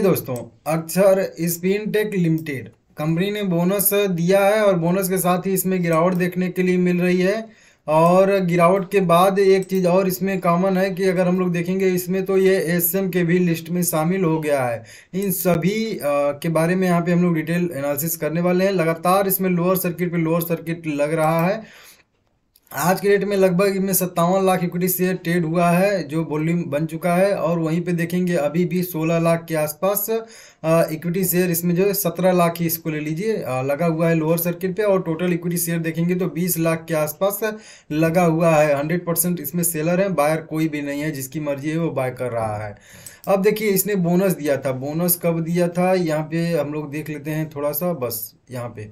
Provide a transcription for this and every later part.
दोस्तों Akshar Spin Tech limited. Company ने bonus दिया है और बोनस के साथ ही इसमें गिरावट देखने के लिए मिल रही है। और गिरावट के बाद एक चीज़ और इसमें कॉमन है कि अगर हम लोग देखेंगे इसमें तो ये एसएम के भी लिस्ट में शामिल हो गया है। इन सभी आ, के बारे में यहाँ पे हम लोग डिटेल एनालिसिस करने वाले हैं। लगातार इसमें लोअर सर्किट पे लोअर सर्किट लग रहा है। आज के डेट में लगभग इसमें सत्तावन लाख इक्विटी शेयर ट्रेड हुआ है, जो वॉल्यूम बन चुका है, और वहीं पे देखेंगे अभी भी 16 लाख के आसपास इक्विटी शेयर इसमें जो है, सत्रह लाख ही इसको ले लीजिए लगा हुआ है लोअर सर्किट पे, और टोटल इक्विटी शेयर देखेंगे तो 20 लाख के आसपास लगा हुआ है। 100 परसेंट इसमें सेलर है बायर कोई भी नहीं है, जिसकी मर्ज़ी है वो बाय कर रहा है। अब देखिए, इसने बोनस दिया था। बोनस कब दिया था? यहाँ पे हम लोग देख लेते हैं थोड़ा सा, बस यहाँ पे।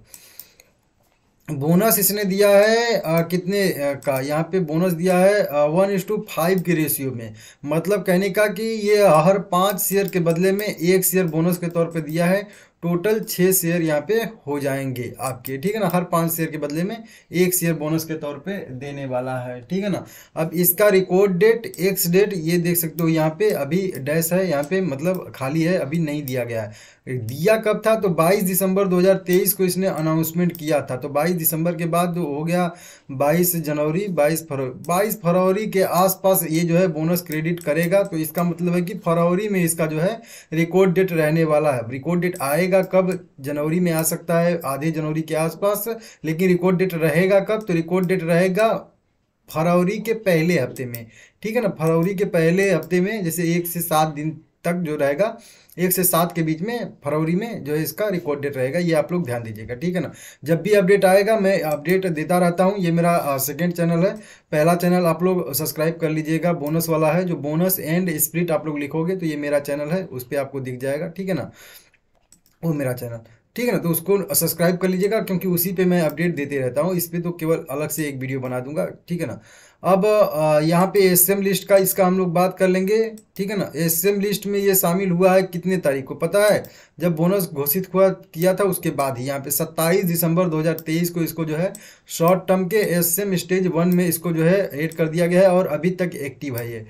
बोनस इसने दिया है आ, कितने आ, का? यहाँ पे बोनस दिया है वन इज़ टू फाइव के रेशियो में। मतलब कहने का कि ये हर पाँच शेयर के बदले में एक शेयर बोनस के तौर पे दिया है टोटल छः शेयर यहाँ पे हो जाएँगे आपके, ठीक है ना? हर पाँच शेयर के बदले में एक शेयर बोनस के तौर पे देने वाला है, ठीक है ना? अब इसका रिकॉर्ड डेट एक्स डेट ये देख सकते हो, यहाँ पे अभी डैश है, यहाँ पे मतलब खाली है, अभी नहीं दिया गया है। दिया कब था? तो 22 दिसंबर 2023 को इसने अनाउंसमेंट किया था। तो 22 दिसंबर के बाद हो गया 22 जनवरी 22 फरवरी 22 फरवरी के आसपास ये जो है बोनस क्रेडिट करेगा। तो इसका मतलब है कि फरवरी में इसका जो है रिकॉर्ड डेट रहने वाला है। रिकॉर्ड डेट आएगा कब? जनवरी में आ सकता है, आधे जनवरी के आसपास, लेकिन रिकॉर्ड डेट रहेगा कब? तो रिकॉर्ड डेट रहेगा फरवरी के पहले हफ़्ते में। ठीक है ना? फरवरी के पहले हफ़्ते में, जैसे एक से सात दिन तक जो रहेगा, एक से सात के बीच में फरवरी में जो है इसका रिकॉर्ड डेट रहेगा। ये आप लोग ध्यान दीजिएगा, ठीक है ना? जब भी अपडेट आएगा, मैं अपडेट देता रहता हूँ। ये मेरा सेकेंड चैनल है। पहला चैनल आप लोग सब्सक्राइब कर लीजिएगा बोनस वाला है, जो बोनस एंड स्प्रिट आप लोग लिखोगे तो ये मेरा चैनल है, उस पर आपको दिख जाएगा, ठीक है ना? वो मेरा चैनल ठीक है ना तो उसको सब्सक्राइब कर लीजिएगा, क्योंकि उसी पे मैं अपडेट देते रहता हूँ। इस पर तो केवल अलग से एक वीडियो बना दूँगा, ठीक है ना। अब यहाँ पे एस एम लिस्ट का इसका हम लोग बात कर लेंगे, ठीक है ना। एस एम लिस्ट में ये शामिल हुआ है कितने तारीख को? पता है, जब बोनस घोषित हुआ, किया था उसके बाद ही, यहाँ पे 27 दिसंबर 2023 को इसको जो है शॉर्ट टर्म के एस एम स्टेज वन में इसको जो है एड कर दिया गया है, और अभी तक एक्टिव है ये।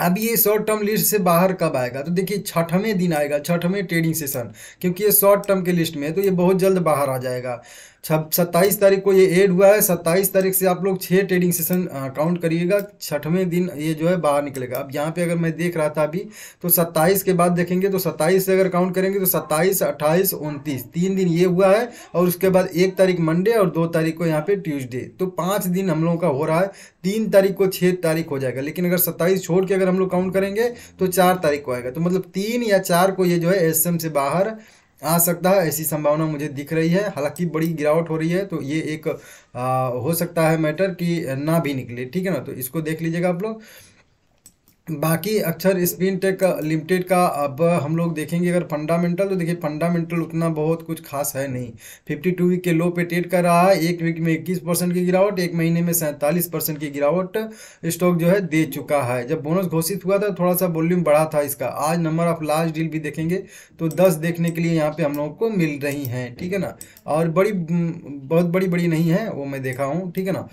अब ये शॉर्ट टर्म लिस्ट से बाहर कब आएगा? तो देखिए, छठवें दिन आएगा, छठवें ट्रेडिंग सेशन क्योंकि ये शॉर्ट टर्म के लिस्ट में है तो ये बहुत जल्द बाहर आ जाएगा। छब, सत्ताईस तारीख को ये ऐड हुआ है, सत्ताईस तारीख से आप लोग छः ट्रेडिंग सेशन काउंट करिएगा। छठवें दिन ये जो है बाहर निकलेगा। अब यहाँ पे अगर मैं देख रहा था अभी तो सत्ताईस के बाद देखेंगे तो सत्ताईस से अगर काउंट करेंगे तो सत्ताईस, अट्ठाईस, उनतीस, तीन दिन ये हुआ है, और उसके बाद एक तारीख मंडे और दो तारीख को यहाँ पे ट्यूजडे तो पाँच दिन हम लोगों का हो रहा है, तीन तारीख को छः तारीख हो जाएगा। लेकिन अगर सत्ताईस छोड़ के अगर हम लोग काउंट करेंगे तो चार तारीख को आएगा। तो मतलब तीन या चार को ये जो है एसएम से बाहर आ सकता है ऐसी संभावना मुझे दिख रही है। हालाँकि बड़ी गिरावट हो रही है तो ये एक आ, हो सकता है मैटर कि ना भी निकले ठीक है ना? तो इसको देख लीजिएगा आप लोग। बाकी अक्षर स्पिन टेक लिमिटेड का, अब हम लोग देखेंगे, अगर फंडामेंटल तो देखिए फंडामेंटल उतना बहुत कुछ खास है नहीं। 52 वीक के लो पे ट्रेड कर रहा है, एक वीक में 21 परसेंट की गिरावट, एक महीने में सैंतालीस परसेंट की गिरावट स्टॉक जो है दे चुका है। जब बोनस घोषित हुआ था, थोड़ा सा वॉल्यूम बढ़ा था इसका। आज नंबर ऑफ़ लार्ज डील भी देखेंगे तो दस देखने के लिए यहाँ पर हम लोग को मिल रही हैं, ठीक है ना? और बड़ी, बहुत बड़ी बड़ी नहीं है, वो मैं देखा हूँ, ठीक है ना?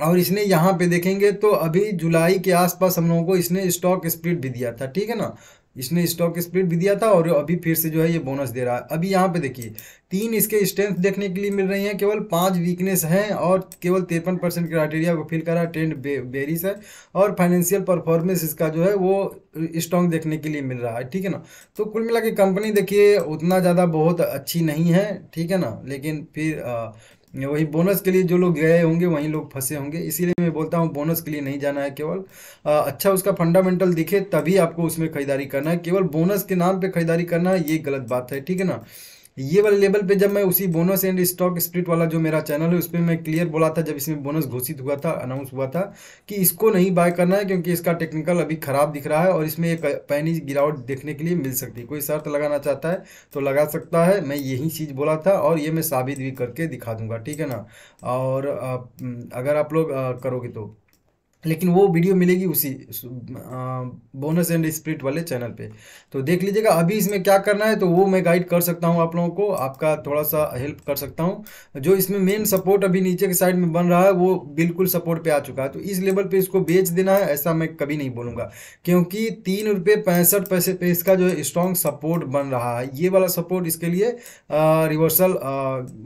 और इसने यहाँ पे देखेंगे तो अभी जुलाई के आसपास हम लोगों को इसने स्टॉक स्प्लिट भी दिया था ठीक है ना? इसने स्टॉक स्प्लिट भी दिया था और अभी फिर से जो है ये बोनस दे रहा है। अभी यहाँ पे देखिए तीन इसके स्ट्रेंथ देखने के लिए मिल रही हैं केवल पाँच वीकनेस हैं और केवल तिरपन परसेंट क्राइटेरिया को फिल करा ट्रेंड बेरिस है और फाइनेंशियल परफॉर्मेंस इसका जो है वो स्ट्रॉन्ग देखने के लिए मिल रहा है ठीक है ना? तो कुल मिला कंपनी देखिए उतना ज़्यादा बहुत अच्छी नहीं है ठीक है ना? लेकिन फिर आ, वही बोनस के लिए जो लोग गए होंगे, वहीं लोग फंसे होंगे। इसीलिए मैं बोलता हूँ बोनस के लिए नहीं जाना है केवल। अच्छा उसका फंडामेंटल दिखे, तभी आपको उसमें खरीदारी करना है। केवल बोनस के नाम पे खरीदारी करना ये गलत बात है, ठीक है ना? ये वाले लेवल पे जब मैं उसी बोनस एंड स्टॉक स्प्लिट वाला जो मेरा चैनल है, उस पर मैं क्लियर बोला था, जब इसमें बोनस घोषित हुआ था अनाउंस हुआ था, कि इसको नहीं बाय करना है, क्योंकि इसका टेक्निकल अभी खराब दिख रहा है और इसमें एक पैनी गिरावट देखने के लिए मिल सकती है। कोई शर्त लगाना चाहता है तो लगा सकता है। मैं यही चीज़ बोला था और ये मैं साबित भी करके दिखा दूँगा, ठीक है ना? और अगर आप लोग करोगे तो। लेकिन वो वीडियो मिलेगी उसी बोनस एंड स्प्रिट वाले चैनल पे। तो देख लीजिएगा, अभी इसमें क्या करना है तो वो मैं गाइड कर सकता हूँ आप लोगों को, आपका थोड़ा सा हेल्प कर सकता हूँ। जो इसमें मेन सपोर्ट अभी नीचे के साइड में बन रहा है, वो बिल्कुल सपोर्ट पे आ चुका है। तो इस लेवल पे इसको बेच देना है, ऐसा मैं कभी नहीं बोलूँगा। क्योंकि तीन रुपये पैंसठ पैसे पे इसका जो है स्ट्रॉन्ग सपोर्ट बन रहा है, ये वाला सपोर्ट इसके लिए रिवर्सल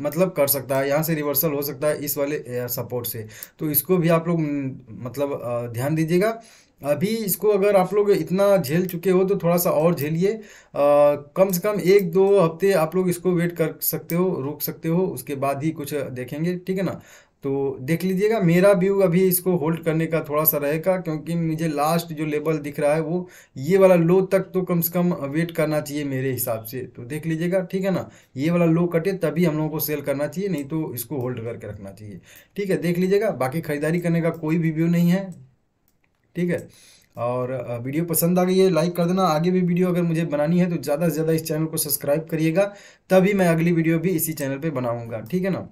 मतलब कर सकता है, यहाँ से रिवर्सल हो सकता है इस वाले सपोर्ट से। तो इसको भी आप लोग मतलब मतलब ध्यान दीजिएगा। अभी इसको अगर आप लोग इतना झेल चुके हो तो थोड़ा सा और झेलिए। कम से कम एक दो हफ़्ते आप लोग इसको वेट कर सकते हो, रोक सकते हो, उसके बाद ही कुछ देखेंगे, ठीक है ना? तो देख लीजिएगा, मेरा व्यू अभी इसको होल्ड करने का थोड़ा सा रहेगा, क्योंकि मुझे लास्ट जो लेवल दिख रहा है वो ये वाला लो तक तो कम से कम वेट करना चाहिए मेरे हिसाब से। तो देख लीजिएगा, ठीक है ना? ये वाला लो कटे तभी हम लोगों को सेल करना चाहिए, नहीं तो इसको होल्ड करके रखना चाहिए। ठीक है, देख लीजिएगा, बाकी खरीदारी करने का कोई भी व्यू नहीं है। ठीक है? और वीडियो पसंद आ गई है लाइक कर देना। आगे भी वीडियो अगर मुझे बनानी है तो ज़्यादा से ज़्यादा इस चैनल को सब्सक्राइब करिएगा, तभी मैं अगली वीडियो भी इसी चैनल पर बनाऊँगा। ठीक है ना?